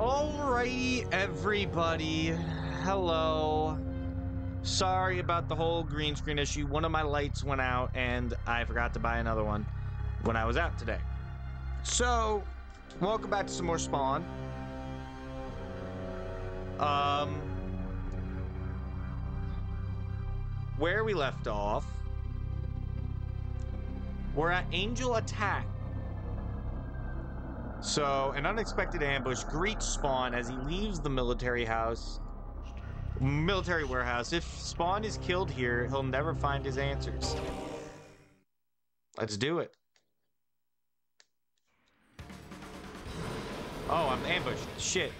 Alrighty, everybody. Hello. Sorry about the whole green screen issue. One of my lights went out and I forgot to buy another one when I was out today. So, welcome back to some more Spawn. Um, where we left off, we're at Angel Attack. So, an unexpected ambush greets Spawn as he leaves the military house, military warehouse. If Spawn is killed here, he'll never find his answers. Let's do it. Oh, I'm ambushed. Shit.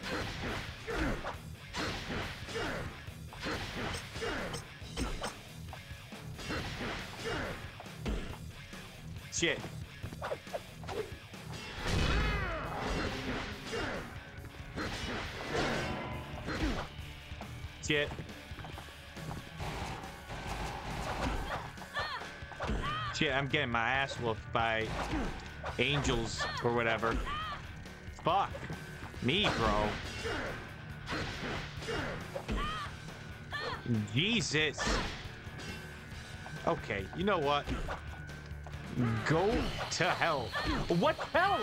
Shit. Shit. Shit, I'm getting my ass whooped by angels or whatever. Fuck. Me, bro. Jesus. Okay, you know what? Go to hell. What hell?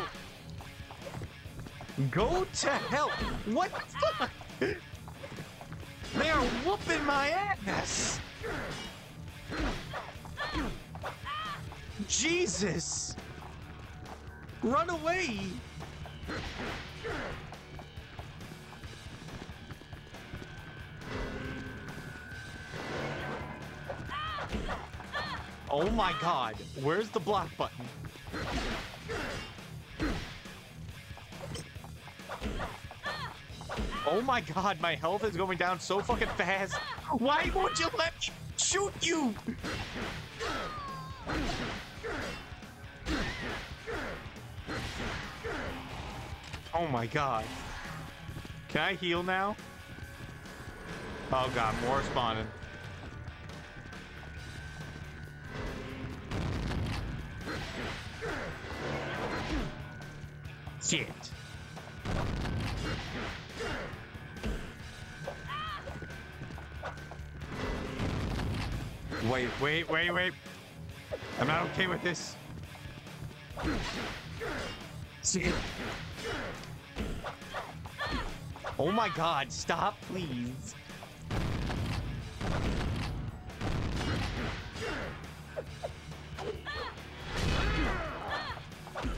Go to hell. What the fuck? They are whooping my ass. Jesus. Run away. Oh my god, where's the block button? Oh my god, my health is going down so fucking fast. Why won't you let me shoot you? Oh my god. Can I heal now? Oh god, more spawning. Shit. Wait, wait, wait, wait. I'm not okay with this. Shit. Oh my god, stop, please.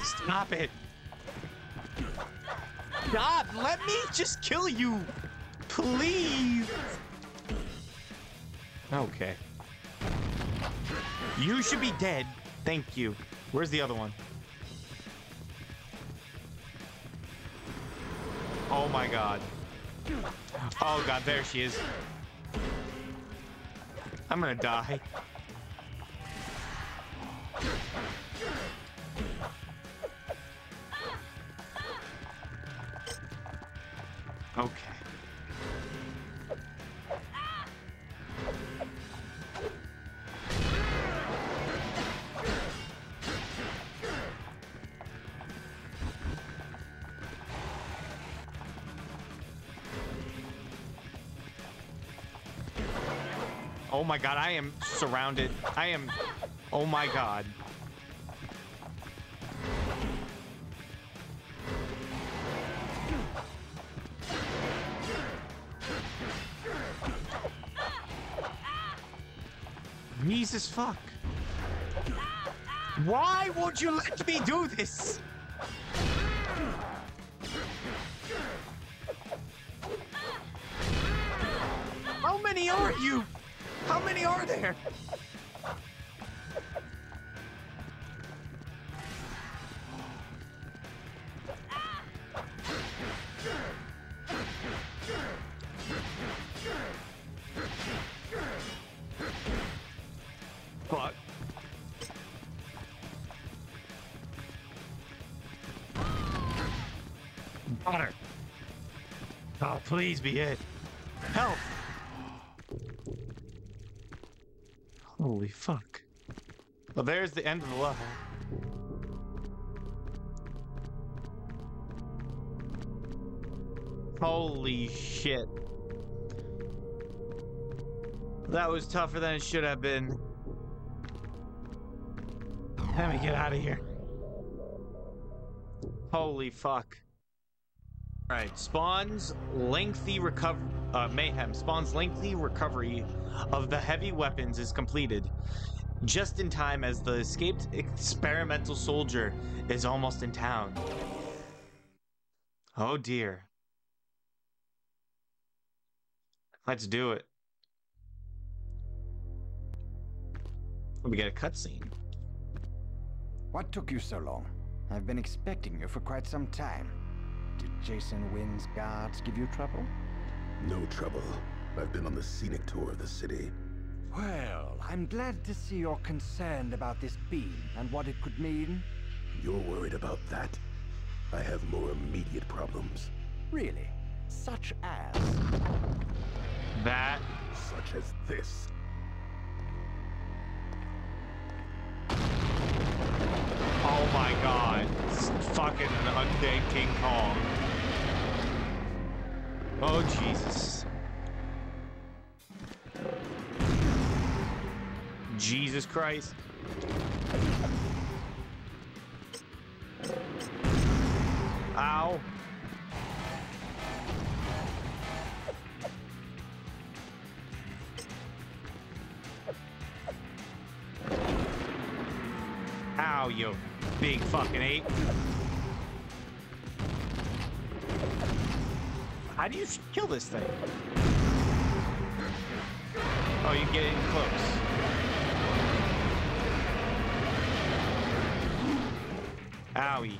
Stop it. Stop, let me just kill you. Please. Okay. You should be dead. Thank you. Where's the other one? Oh my god. Oh god, there she is. I'm gonna die. Oh my god, I am surrounded. I am... Oh my god. Jesus fuck. Why won't you let me do this? How many are you? How many are there? Fuck. Oh, please be it. Help! Holy fuck. Well, there's the end of the level. Holy shit. That was tougher than it should have been. Let me get out of here. Holy fuck. Alright, spawns lengthy recover uh, mayhem. Spawns lengthy recovery of the heavy weapons is completed. Just in time as the escaped experimental soldier is almost in town. Oh dear. Let's do it. We get a cutscene. What took you so long? I've been expecting you for quite some time. Did Jason Wynn's guards give you trouble? No trouble. I've been on the scenic tour of the city. Well, I'm glad to see you're concerned about this beam and what it could mean. You're worried about that? I have more immediate problems. Really? Such as? That Such as this. Oh my god. It's fucking undead King Kong. Oh Jesus. Jesus Christ. Ow. Ow, you big fucking ape. How do you kill this thing? Oh, you get in close. Owie.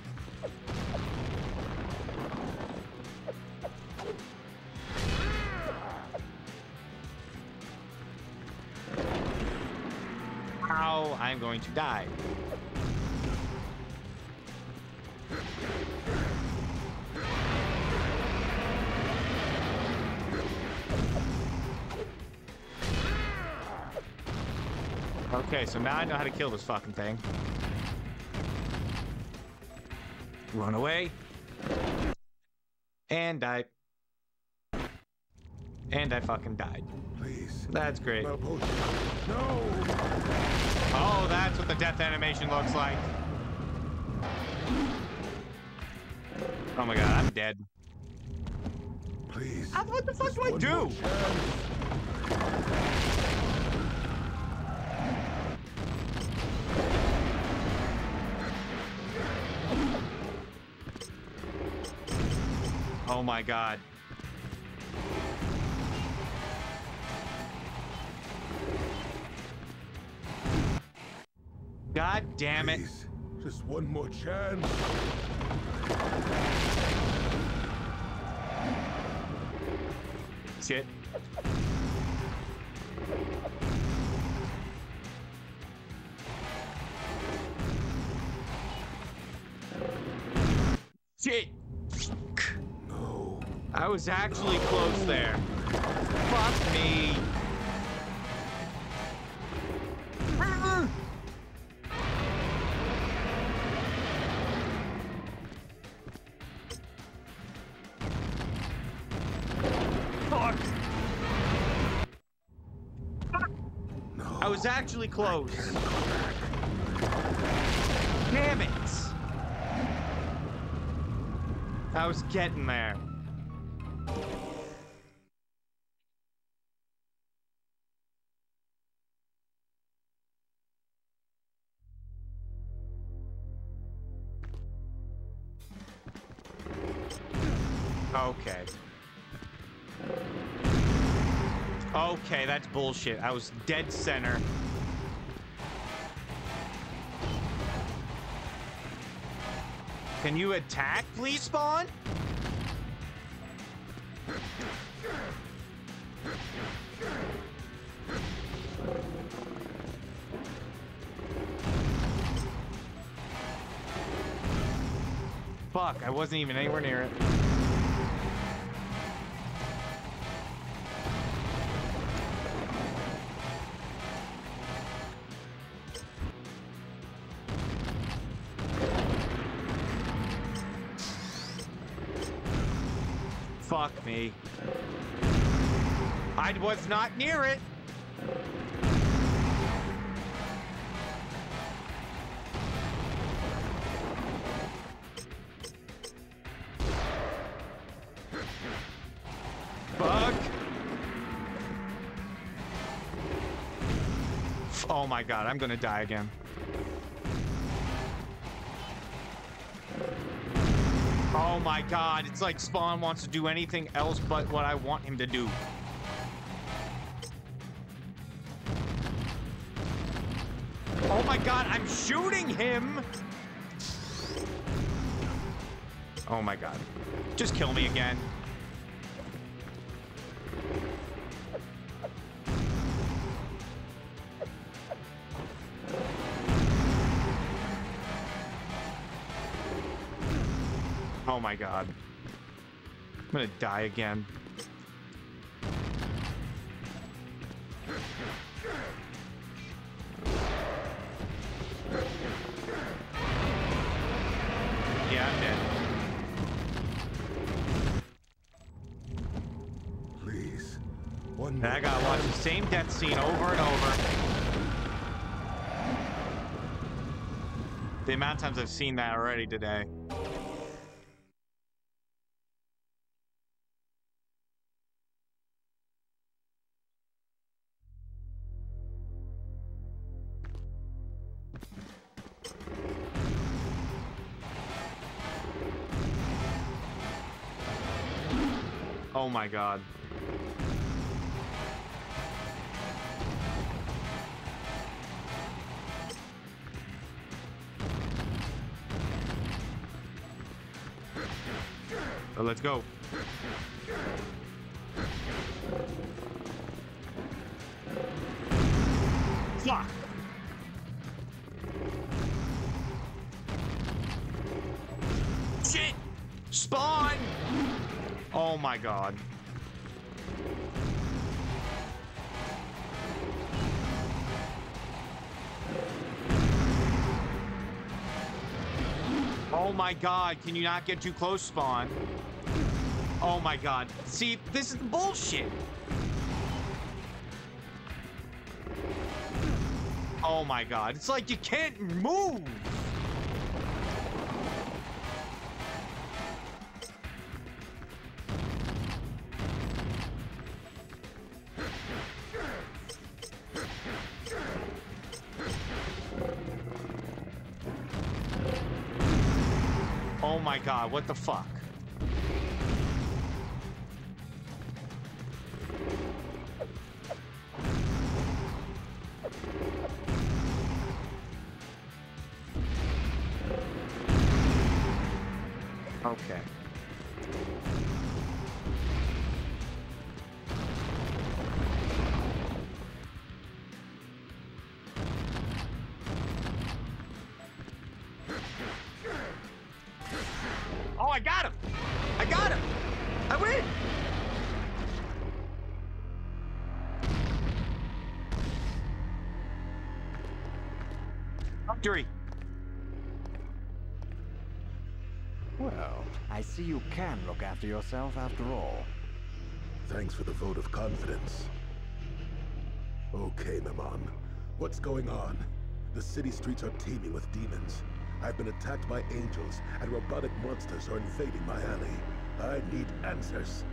Ow, I'm going to die. Okay, so now I know how to kill this fucking thing. Run away. And die. And I fucking died. Please. That's great. No Oh, that's what the death animation looks like. Oh my god, I'm dead. Please. What the fuck Just do I one do? Oh my god. God damn it. Please. Just one more chance. Shit. Shit. Was actually close there. Fuck me. No. I was actually close. Damn it. I was getting there. Okay. Okay, that's bullshit. I was dead center. Can you attack, please, Spawn? Fuck, I wasn't even anywhere near it. Not near it. Fuck. Oh my god, I'm gonna die again. Oh my god, it's like Spawn wants to do anything else but what I want him to do. God, I'm shooting him! Oh my god. Just kill me again. Oh my god. I'm gonna die again. I gotta uh, watch the same death scene over and over. The amount of times I've seen that already today. Oh my god. Let's go. Fuck. Shit! Spawn! Oh my god. Oh my god, can you not get too close, Spawn? Oh my god. See, this is bullshit. Oh my god. It's like you can't move. Oh my god, what the fuck? I got him! I got him! I win! Victory! Well, I see you can look after yourself after all. Thanks for the vote of confidence. Okay, Maman. What's going on? The city streets are teeming with demons. I've been attacked by angels, and robotic monsters are invading my alley. I need answers.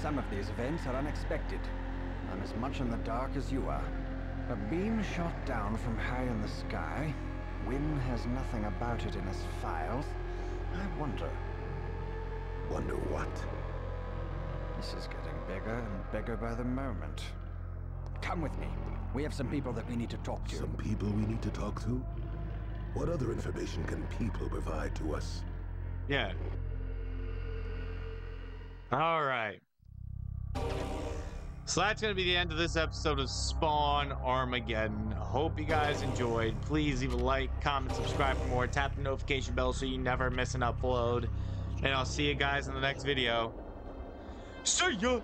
Some of these events are unexpected. I'm as much in the dark as you are. A beam shot down from high in the sky. Wynn has nothing about it in his files. I wonder. Wonder what? This is getting bigger and bigger by the moment. Come with me. We have some people that we need to talk to. Some people we need to talk to? What other information can people provide to us? Yeah. All right. So that's going to be the end of this episode of Spawn Armageddon. Hope you guys enjoyed. Please leave a like, comment, subscribe for more. Tap the notification bell so you never miss an upload. And I'll see you guys in the next video. See ya!